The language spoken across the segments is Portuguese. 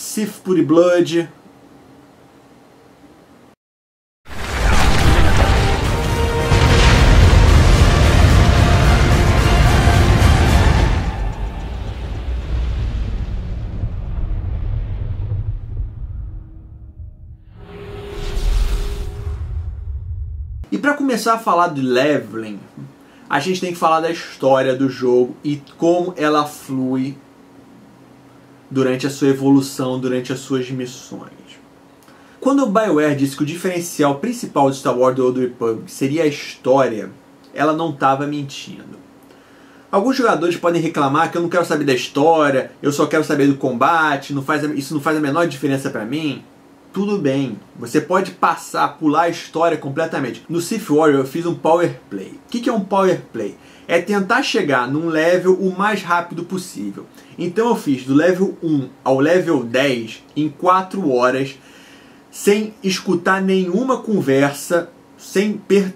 Sith Pure Blood. E para começar a falar de leveling, a gente tem que falar da história do jogo e como ela flui durante a sua evolução, durante as suas missões. Quando o BioWare disse que o diferencial principal de Star Wars The Old Republic seria a história, ela não estava mentindo. Alguns jogadores podem reclamar que eu não quero saber da história, eu só quero saber do combate, não faz, isso não faz a menor diferença para mim tudo bem. Você pode passar, pular a história completamente. No Sith Warrior eu fiz um Power Play. O que é um Power Play? É tentar chegar num level o mais rápido possível. Então eu fiz do level 1 ao level 10 em 4 horas, sem escutar nenhuma conversa, sem per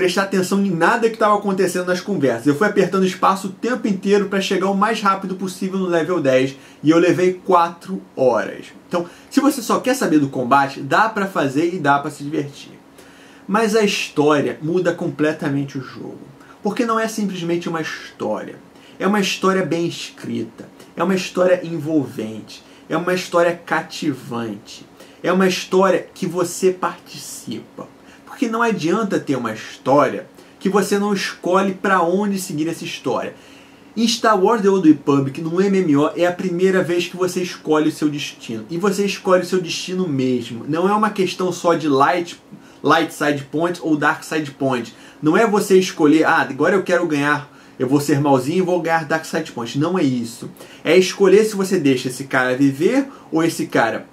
prestar atenção em nada que estava acontecendo nas conversas. Eu fui apertando espaço o tempo inteiro para chegar o mais rápido possível no level 10 e eu levei 4 horas. Então, se você só quer saber do combate, dá para fazer e dá para se divertir. Mas a história muda completamente o jogo, porque não é simplesmente uma história. É uma história bem escrita, é uma história envolvente, é uma história cativante, é uma história que você participa. Porque não adianta ter uma história que você não escolhe para onde seguir essa história. Em Star Wars The Old Republic, no MMO, é a primeira vez que você escolhe o seu destino. E você escolhe o seu destino mesmo. Não é uma questão só de light, light side point ou dark side point. Não é você escolher, ah, agora eu quero ganhar, eu vou ser malzinho e vou ganhar dark side point. Não é isso. É escolher se você deixa esse cara viver ou esse cara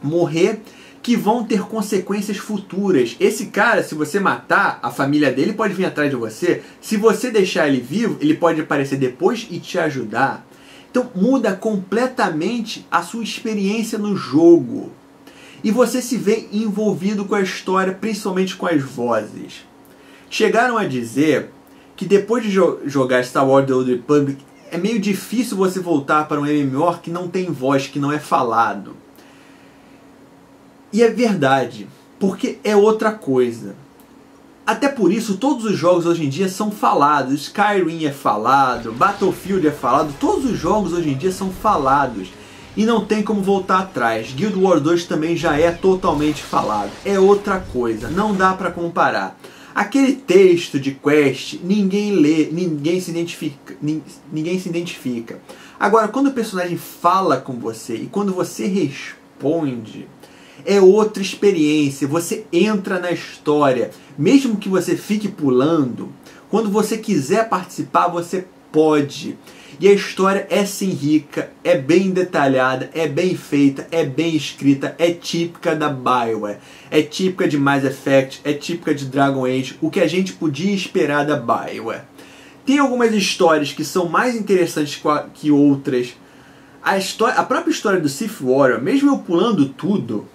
morrer que vão ter consequências futuras. Esse cara, se você matar, a família dele pode vir atrás de você. Se você deixar ele vivo, ele pode aparecer depois e te ajudar. Então muda completamente a sua experiência no jogo. E você se vê envolvido com a história, principalmente com as vozes. Chegaram a dizer que depois de jo jogar Star Wars The Old Republic, é meio difícil você voltar para um MMO que não tem voz, que não é falado. E é verdade, porque é outra coisa. Até por isso, todos os jogos hoje em dia são falados. Skyrim é falado, Battlefield é falado, todos os jogos hoje em dia são falados. E não tem como voltar atrás. Guild Wars 2 também já é totalmente falado. É outra coisa, não dá para comparar. Aquele texto de quest, ninguém lê, ninguém se identifica, ninguém se identifica. Agora, quando o personagem fala com você e quando você responde, é outra experiência. Você entra na história, mesmo que você fique pulando. Quando você quiser participar, você pode. E a história é sim rica, é bem detalhada, é bem feita, é bem escrita, é típica da Bioware, é típica de Mass Effect, é típica de Dragon Age, o que a gente podia esperar da Bioware. Tem algumas histórias que são mais interessantes que outras. A, história, a própria história do Sith Warrior, mesmo eu pulando tudo,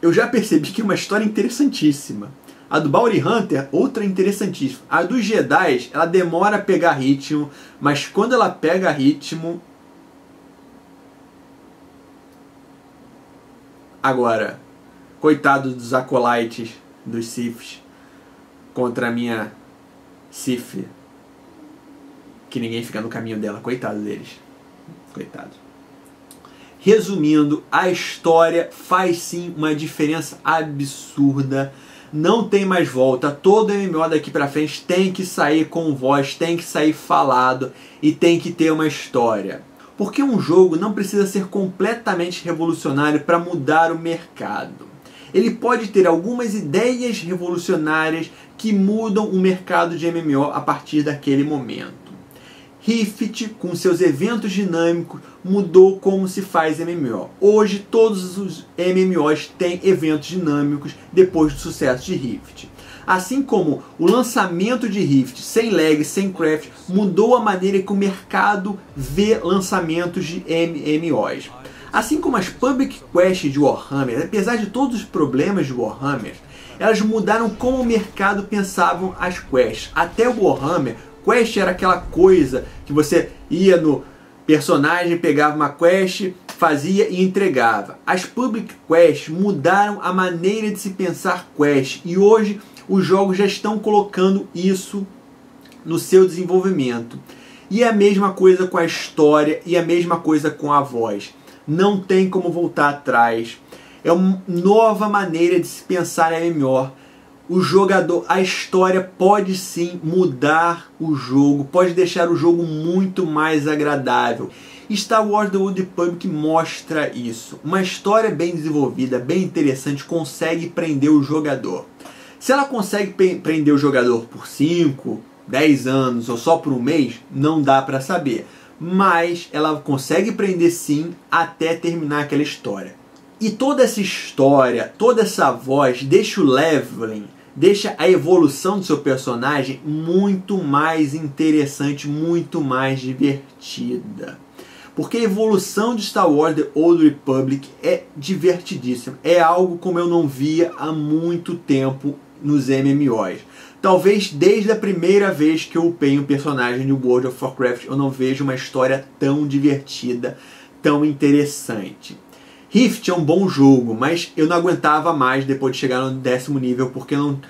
eu já percebi que é uma história interessantíssima. A do Bounty Hunter, outra interessantíssima. A dos Jedi, ela demora a pegar ritmo, mas quando ela pega ritmo. Agora, coitado dos acolytes, dos Siths, contra a minha Sith, que ninguém fica no caminho dela. Coitado deles. Coitado. Resumindo, a história faz sim uma diferença absurda. Não tem mais volta. Todo MMO daqui para frente tem que sair com voz, tem que sair falado e tem que ter uma história. Porque um jogo não precisa ser completamente revolucionário para mudar o mercado. Ele pode ter algumas ideias revolucionárias que mudam o mercado de MMO a partir daquele momento. Rift, com seus eventos dinâmicos, mudou como se faz MMO. Hoje, todos os MMOs têm eventos dinâmicos depois do sucesso de Rift. Assim como o lançamento de Rift sem lag, sem craft, mudou a maneira que o mercado vê lançamentos de MMOs. Assim como as Public Quests de Warhammer, apesar de todos os problemas de Warhammer, elas mudaram como o mercado pensava as quests. Até o Warhammer quest era aquela coisa que você ia no personagem, pegava uma quest, fazia e entregava. As public quests mudaram a maneira de se pensar quest e hoje os jogos já estão colocando isso no seu desenvolvimento. E é a mesma coisa com a história e a mesma coisa com a voz. Não tem como voltar atrás. É uma nova maneira de se pensar é melhor. O jogador, a história pode sim mudar o jogo, pode deixar o jogo muito mais agradável. Star Wars The Old Republic mostra isso. Uma história bem desenvolvida, bem interessante, consegue prender o jogador. Se ela consegue prender o jogador por 5, 10 anos ou só por um mês, não dá para saber. Mas ela consegue prender sim até terminar aquela história. E toda essa história, toda essa voz deixa o leveling, deixa a evolução do seu personagem muito mais interessante, muito mais divertida. Porque a evolução de Star Wars The Old Republic é divertidíssima. É algo como eu não via há muito tempo nos MMOs. Talvez desde a primeira vez que eu upei um personagem de World of Warcraft eu não vejo uma história tão divertida, tão interessante. Rift é um bom jogo, mas eu não aguentava mais depois de chegar no décimo nível porque eu não,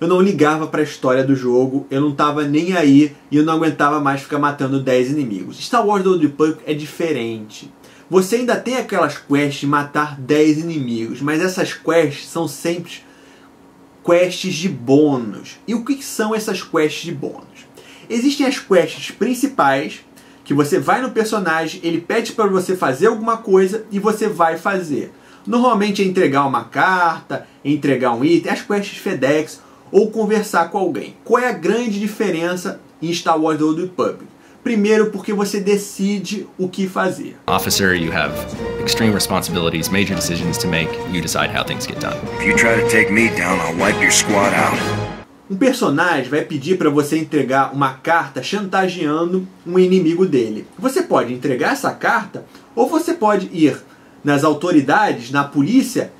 eu não ligava para a história do jogo, eu não estava nem aí e eu não aguentava mais ficar matando 10 inimigos. Star Wars The Old Republic é diferente. Você ainda tem aquelas quests de matar 10 inimigos, mas essas quests são sempre quests de bônus. E o que são essas quests de bônus? Existem as quests principais, que você vai no personagem, ele pede para você fazer alguma coisa e você vai fazer. Normalmente é entregar uma carta, entregar um item, as quests FedEx ou conversar com alguém. Qual é a grande diferença em Star Wars The Old Republic? Primeiro, porque você decide o que fazer. Officer, you have extreme responsibilities, major decisions to make. You decide how things get done. If you try to take me down, I'll wipe your squad out. Um personagem vai pedir para você entregar uma carta chantageando um inimigo dele. Você pode entregar essa carta ou você pode ir nas autoridades, na polícia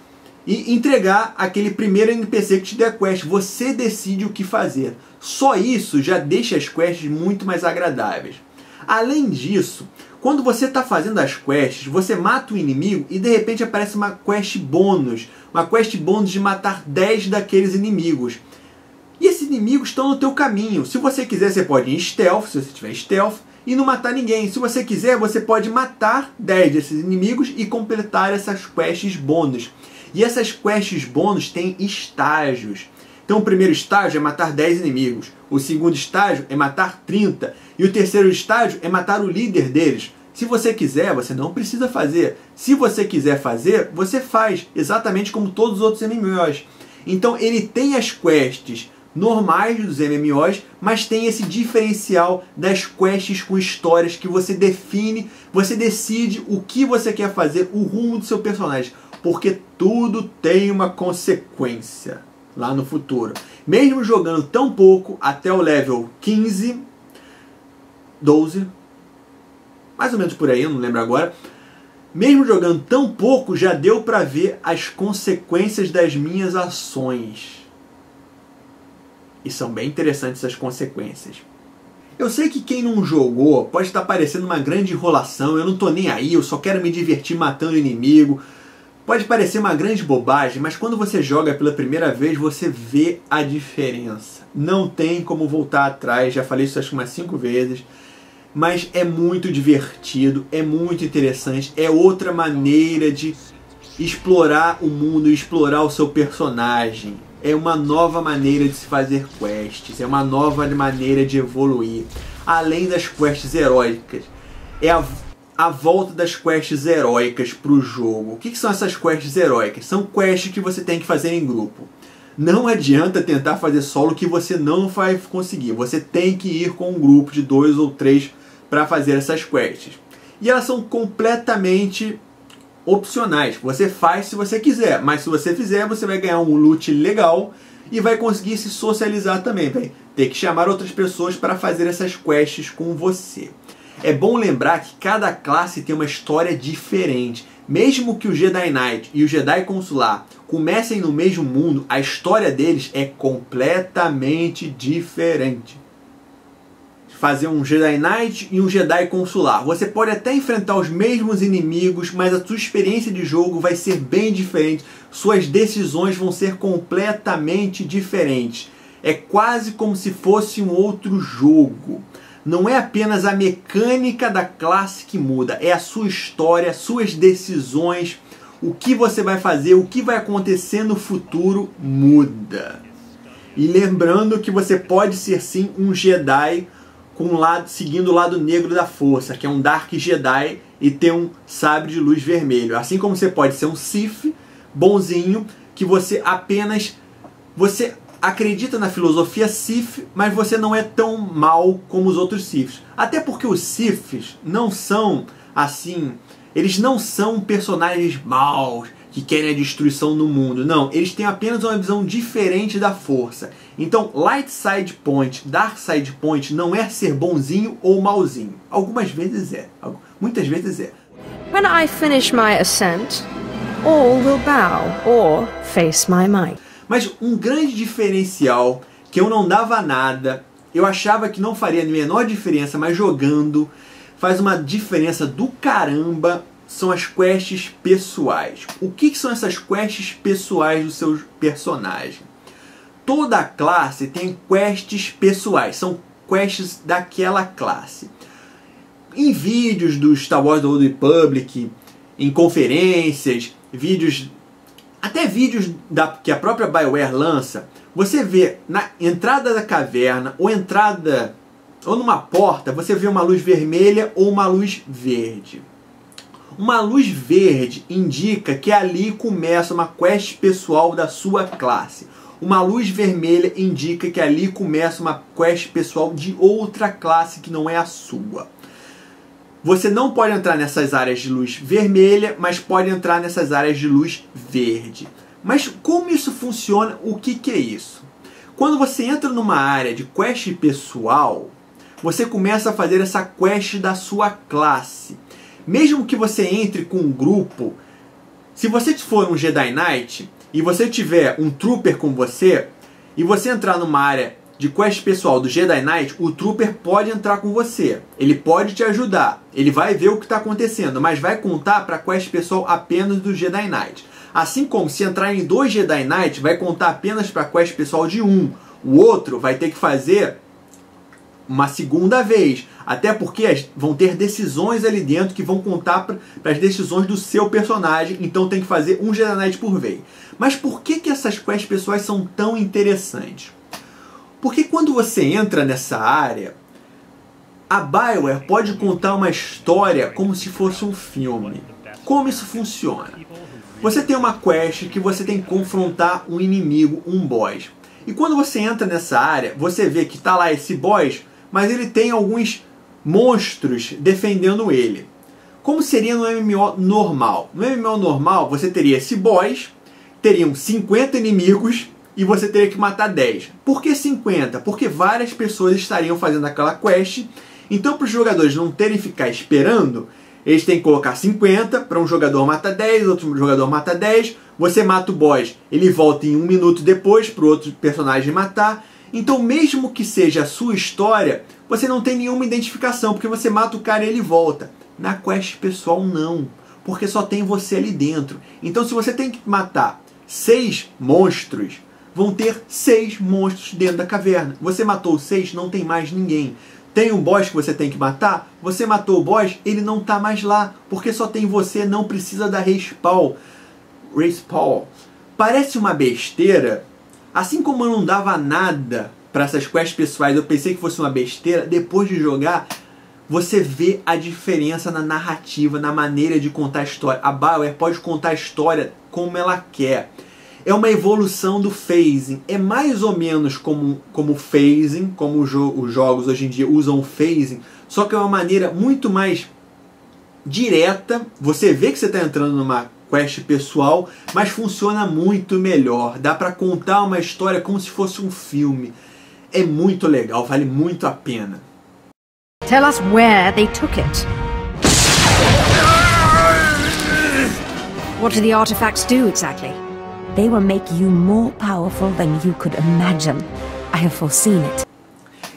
e entregar aquele primeiro NPC que te der quest. Você decide o que fazer. Só isso já deixa as quests muito mais agradáveis. Além disso, quando você está fazendo as quests, você mata o inimigo e de repente aparece uma quest bônus. Uma quest bônus de matar 10 daqueles inimigos. E esses inimigos estão no teu caminho. Se você quiser, você pode ir em stealth, se você tiver stealth, e não matar ninguém. Se você quiser, você pode matar 10 desses inimigos e completar essas quests bônus. E essas quests bônus têm estágios. Então o primeiro estágio é matar 10 inimigos, o segundo estágio é matar 30 e o terceiro estágio é matar o líder deles. Se você quiser, você não precisa fazer. Se você quiser fazer, você faz, exatamente como todos os outros MMOs. Então ele tem as quests normais dos MMOs, mas tem esse diferencial das quests com histórias que você define, você decide o que você quer fazer, o rumo do seu personagem, porque tudo tem uma consequência lá no futuro. Mesmo jogando tão pouco, até o level 15, 12, mais ou menos por aí, não lembro agora. Mesmo jogando tão pouco, já deu para ver as consequências das minhas ações. E são bem interessantes as consequências. Eu sei que quem não jogou pode estar parecendo uma grande enrolação, eu não tô nem aí, eu só quero me divertir matando inimigo. Pode parecer uma grande bobagem, mas quando você joga pela primeira vez, você vê a diferença. Não tem como voltar atrás, já falei isso acho que umas cinco vezes. Mas é muito divertido, é muito interessante, é outra maneira de explorar o mundo, explorar o seu personagem. É uma nova maneira de se fazer quests, é uma nova maneira de evoluir. Além das quests heróicas, é a a volta das quests heróicas para o jogo. O que, que são essas quests heróicas? São quests que você tem que fazer em grupo. Não adianta tentar fazer solo que você não vai conseguir. Você tem que ir com um grupo de dois ou três para fazer essas quests. E elas são completamente opcionais. Você faz se você quiser, mas se você fizer, você vai ganhar um loot legal e vai conseguir se socializar também. Vai ter que chamar outras pessoas para fazer essas quests com você. É bom lembrar que cada classe tem uma história diferente. Mesmo que o Jedi Knight e o Jedi Consular comecem no mesmo mundo, a história deles é completamente diferente. Fazer um Jedi Knight e um Jedi Consular. Você pode até enfrentar os mesmos inimigos, mas a sua experiência de jogo vai ser bem diferente. Suas decisões vão ser completamente diferentes. É quase como se fosse um outro jogo. Não é apenas a mecânica da classe que muda, é a sua história, suas decisões, o que você vai fazer, o que vai acontecer no futuro muda. E lembrando que você pode ser sim um Jedi com um lado, seguindo o lado negro da força, que é um Dark Jedi e ter um sabre de luz vermelho. Assim como você pode ser um Sith bonzinho, que você apenas você acredita na filosofia Sith, mas você não é tão mal como os outros Siths. Até porque os Siths não são assim, eles não são personagens maus que querem a destruição no mundo. Não, eles têm apenas uma visão diferente da força. Então, light side point, dark side point não é ser bonzinho ou malzinho. Algumas vezes é, muitas vezes é. When I finish my ascent, all will bow or face my might. Mas um grande diferencial que eu não dava nada, eu achava que não faria a menor diferença, mas jogando faz uma diferença do caramba são as quests pessoais. O que, são essas quests pessoais do seu personagem? Toda classe tem quests pessoais, são quests daquela classe. Em vídeos do Star Wars The Old Republic, em conferências, vídeos, até vídeos da, que a própria BioWare lança, você vê na entrada da caverna ou entrada ou numa porta, você vê uma luz vermelha ou uma luz verde. Uma luz verde indica que ali começa uma quest pessoal da sua classe. Uma luz vermelha indica que ali começa uma quest pessoal de outra classe que não é a sua. Você não pode entrar nessas áreas de luz vermelha, mas pode entrar nessas áreas de luz verde. Mas como isso funciona? O que, que é isso? Quando você entra numa área de quest pessoal, você começa a fazer essa quest da sua classe. Mesmo que você entre com um grupo, se você for um Jedi Knight e você tiver um Trooper com você, e você entrar numa área de quest pessoal do Jedi Knight, o Trooper pode entrar com você. Ele pode te ajudar. Ele vai ver o que está acontecendo, mas vai contar para quest pessoal apenas do Jedi Knight. Assim como se entrar em dois Jedi Knight, vai contar apenas para quest pessoal de um. O outro vai ter que fazer uma segunda vez. Até porque vão ter decisões ali dentro que vão contar para as decisões do seu personagem. Então tem que fazer um Jedi Knight por vez. Mas por que, que essas quests pessoais são tão interessantes? Porque quando você entra nessa área, a Bioware pode contar uma história como se fosse um filme. Como isso funciona? Você tem uma quest que você tem que confrontar um inimigo, um boss. E quando você entra nessa área, você vê que está lá esse boss mas ele tem alguns monstros defendendo ele. Como seria no MMO normal? No MMO normal, você teria esse boss, teriam 50 inimigos e você teria que matar 10. Por que 50? Porque várias pessoas estariam fazendo aquela quest. Então, para os jogadores não terem que ficar esperando, eles têm que colocar 50 para um jogador mata 10, outro jogador mata 10. Você mata o boss, ele volta em um minuto depois para o outro personagem matar. Então, mesmo que seja a sua história, você não tem nenhuma identificação, porque você mata o cara e ele volta. Na quest pessoal, não, porque só tem você ali dentro. Então, se você tem que matar seis monstros, vão ter seis monstros dentro da caverna. Você matou seis, não tem mais ninguém. Tem um boss que você tem que matar, você matou o boss, ele não está mais lá, porque só tem você, não precisa da respawn. Respawn. Parece uma besteira, Assim como eu não dava nada para essas quests pessoais, eu pensei que fosse uma besteira, depois de jogar, você vê a diferença na narrativa, na maneira de contar a história. A Bioware pode contar a história como ela quer. É uma evolução do phasing. É mais ou menos como como phasing, como os jogos hoje em dia usam o phasing, só que é uma maneira muito mais direta. Você vê que você está entrando numa quest pessoal, mas funciona muito melhor. Dá para contar uma história como se fosse um filme. É muito legal, vale muito a pena. Tell us where they took it. What do the artifacts do exactly? They will make you more powerful than you could imagine. I have foreseen it.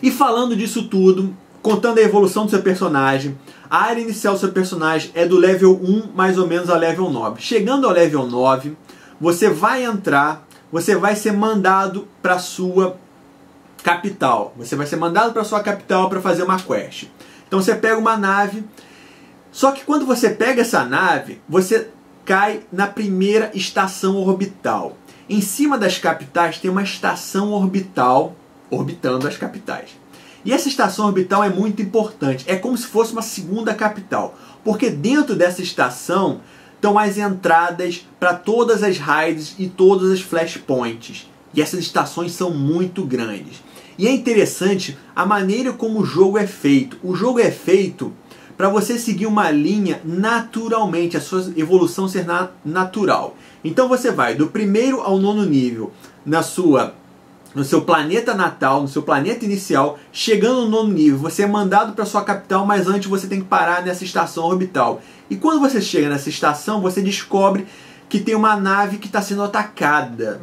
E falando disso tudo, contando a evolução do seu personagem. A área inicial do seu personagem é do level 1 mais ou menos ao level 9. Chegando ao level 9, você vai entrar, você vai ser mandado para sua capital. Você vai ser mandado para sua capital para fazer uma quest. Então você pega uma nave. Só que quando você pega essa nave, você cai na primeira estação orbital. Em cima das capitais tem uma estação orbital orbitando as capitais. E essa estação orbital é muito importante. É como se fosse uma segunda capital, porque dentro dessa estação estão as entradas para todas as raids e todas as flashpoints. E essas estações são muito grandes. E é interessante a maneira como o jogo é feito. O jogo é feito para você seguir uma linha naturalmente, a sua evolução ser na natural. Então você vai do primeiro ao nono nível na sua no seu planeta natal, no seu planeta inicial, chegando no nono nível, você é mandado para sua capital, mas antes você tem que parar nessa estação orbital. E quando você chega nessa estação, você descobre que tem uma nave que está sendo atacada.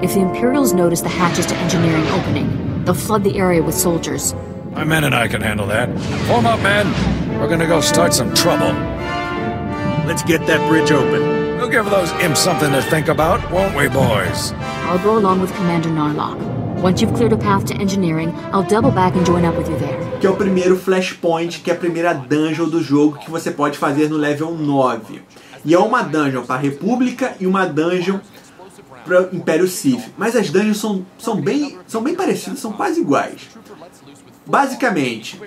If the Imperials notice the hatches to engineering opening, they'll flood the area with soldiers. My men and I can handle that. Form up, men. We're gonna go start some trouble. Let's get that bridge open. We'll give those imps something to think about, won't we, boys? I'll go along with Commander Narlock. Once you've cleared a path to engineering, I'll double back and join up with you there. Que é o primeiro flashpoint, que é a primeira dungeon do jogo que você pode fazer no level 9. E é uma dungeon para a República e uma dungeon para Império Sith. Mas as dungeons são, são, bem, são bem parecidas, são quase iguais. Basicamente,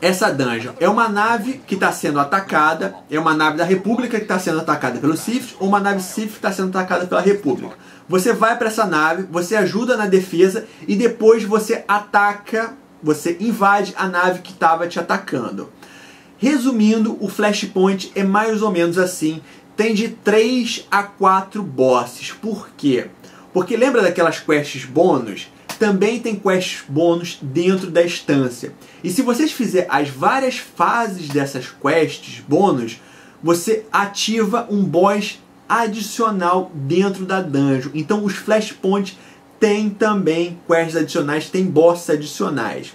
essa dungeon é uma nave que está sendo atacada, é uma nave da República que está sendo atacada pelo Sith, ou uma nave Sith que está sendo atacada pela República. Você vai para essa nave, você ajuda na defesa e depois você ataca, você invade a nave que estava te atacando. Resumindo, o Flashpoint é mais ou menos assim tem de 3 a 4 bosses. Por quê? Porque lembra daquelas quests bônus? Também tem quests bônus dentro da instância. E se vocês fizerem as várias fases dessas quests bônus, você ativa um boss adicional dentro da dungeon. Então os flashpoints têm também quests adicionais, tem bosses adicionais.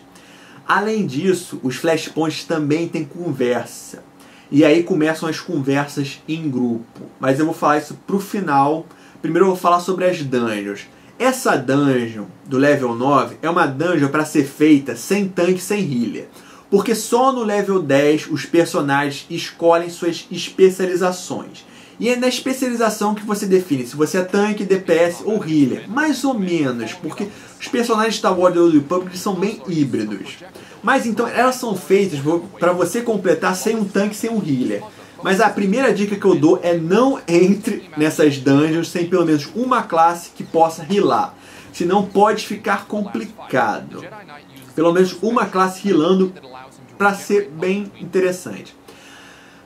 Além disso, os flashpoints também têm conversa. E aí começam as conversas em grupo. Mas eu vou falar isso pro final. Primeiro eu vou falar sobre as dungeons. Essa dungeon do level 9 é uma dungeon para ser feita sem tanque, sem healer. Porque só no level 10 os personagens escolhem suas especializações. E é na especialização que você define se você é tanque, DPS ou healer. Mais ou menos, porque os personagens de Star Wars The Republic são bem híbridos. Mas então elas são feitas para você completar sem um tanque, sem um healer. Mas a primeira dica que eu dou é não entre nessas dungeons sem pelo menos uma classe que possa healar. Senão pode ficar complicado. Pelo menos uma classe healando para ser bem interessante.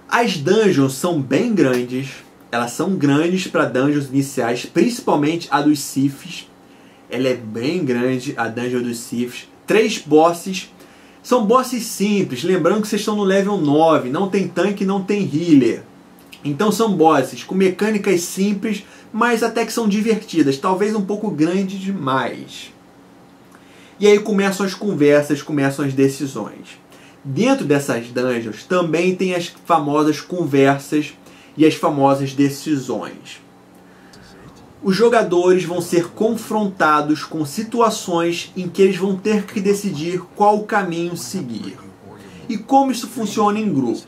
As dungeons são bem grandes. Elas são grandes para dungeons iniciais, principalmente a dos Siths. Ela é bem grande, a dungeon dos Siths. Três bosses. São bosses simples, lembrando que vocês estão no level 9, não tem tanque, não tem healer. Então são bosses com mecânicas simples, mas até que são divertidas, talvez um pouco grande demais. E aí começam as conversas, começam as decisões. Dentro dessas dungeons também tem as famosas conversas e as famosas decisões. Os jogadores vão ser confrontados com situações em que eles vão ter que decidir qual caminho seguir. E como isso funciona em grupo.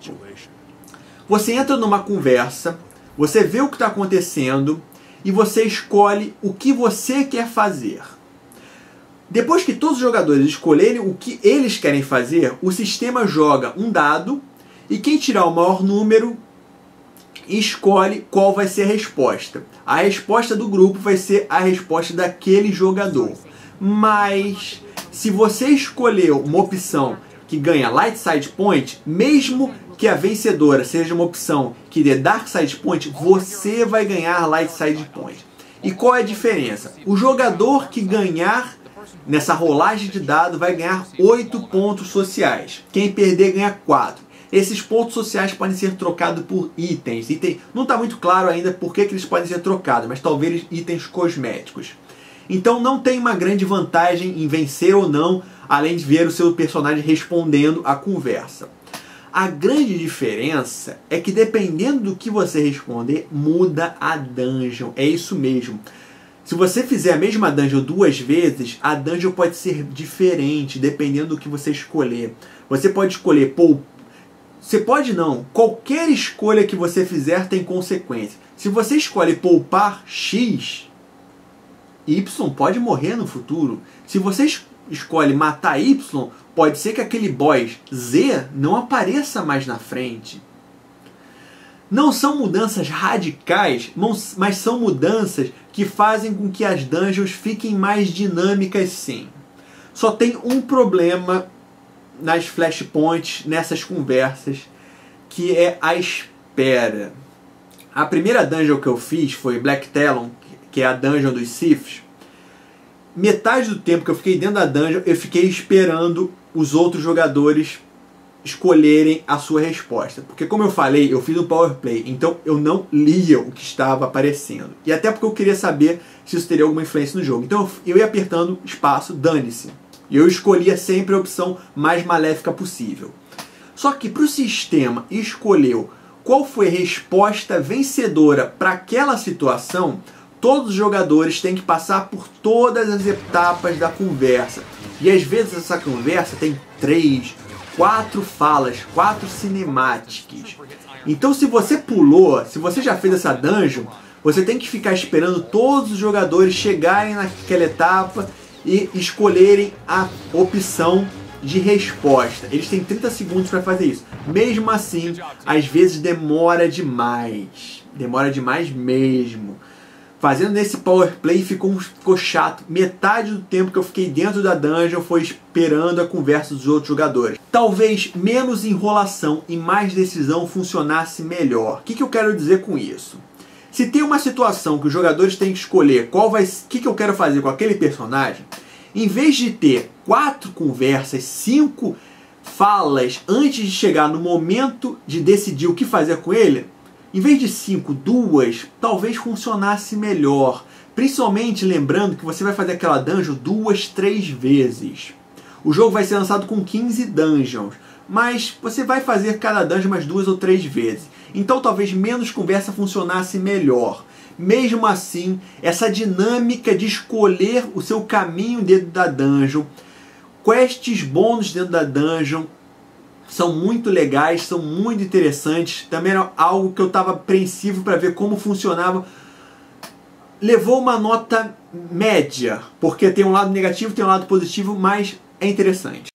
Você entra numa conversa, você vê o que está acontecendo e você escolhe o que você quer fazer. Depois que todos os jogadores escolherem o que eles querem fazer, o sistema joga um dado e quem tirar o maior número escolhe qual vai ser a resposta. A resposta do grupo vai ser a resposta daquele jogador. Mas se você escolheu uma opção que ganha Light Side Point, mesmo que a vencedora seja uma opção que dê Dark Side Point, você vai ganhar Light Side Point. E qual é a diferença? O jogador que ganhar nessa rolagem de dado vai ganhar 8 pontos sociais. Quem perder ganha 4. Esses pontos sociais podem ser trocados por itens. Item, não está muito claro ainda por que, que eles podem ser trocados, mas talvez itens cosméticos. Então não tem uma grande vantagem em vencer ou não além de ver o seu personagem respondendo a conversa. A grande diferença é que dependendo do que você responder, muda a dungeon. É isso mesmo. Se você fizer a mesma dungeon duas vezes, a dungeon pode ser diferente dependendo do que você escolher. Você pode escolher poupar. Você pode não. Qualquer escolha que você fizer tem consequência. Se você escolhe poupar X, Y pode morrer no futuro. Se você escolhe matar Y, pode ser que aquele boss Z não apareça mais na frente. Não são mudanças radicais, mas são mudanças que fazem com que as dungeons fiquem mais dinâmicas sim. Só tem um problema nas flashpoints, nessas conversas, que é a espera. A primeira dungeon que eu fiz foi Black Talon, que é a dungeon dos Siths. Metade do tempo que eu fiquei dentro da dungeon, eu fiquei esperando os outros jogadores escolherem a sua resposta. Porque como eu falei, eu fiz um power play, então eu não lia o que estava aparecendo. E até porque eu queria saber se isso teria alguma influência no jogo. Então eu ia apertando espaço, dane-se. E eu escolhia sempre a opção mais maléfica possível. Só que para o sistema escolheu qual foi a resposta vencedora para aquela situação, todos os jogadores têm que passar por todas as etapas da conversa. E às vezes essa conversa tem três, quatro falas, quatro cinemáticas. Então se você pulou, se você já fez essa dungeon, você tem que ficar esperando todos os jogadores chegarem naquela etapa e escolherem a opção de resposta. Eles têm 30 segundos para fazer isso. Mesmo assim, às vezes demora demais. Demora demais mesmo. Fazendo nesse power play ficou, ficou chato. Metade do tempo que eu fiquei dentro da dungeon foi esperando a conversa dos outros jogadores. Talvez menos enrolação e mais decisão funcionasse melhor. O que, que eu quero dizer com isso? Se tem uma situação que os jogadores têm que escolher qual vai, o que, que eu quero fazer com aquele personagem, em vez de ter quatro conversas, cinco falas antes de chegar no momento de decidir o que fazer com ele, em vez de cinco, duas, talvez funcionasse melhor. Principalmente lembrando que você vai fazer aquela dungeon duas, três vezes. O jogo vai ser lançado com 15 dungeons, mas você vai fazer cada dungeon mais duas ou três vezes. Então talvez menos conversa funcionasse melhor. Mesmo assim, essa dinâmica de escolher o seu caminho dentro da dungeon, quests bônus dentro da dungeon, são muito legais, são muito interessantes. Também era algo que eu estava apreensivo para ver como funcionava. Levou uma nota média, porque tem um lado negativo, tem um lado positivo, mas é interessante.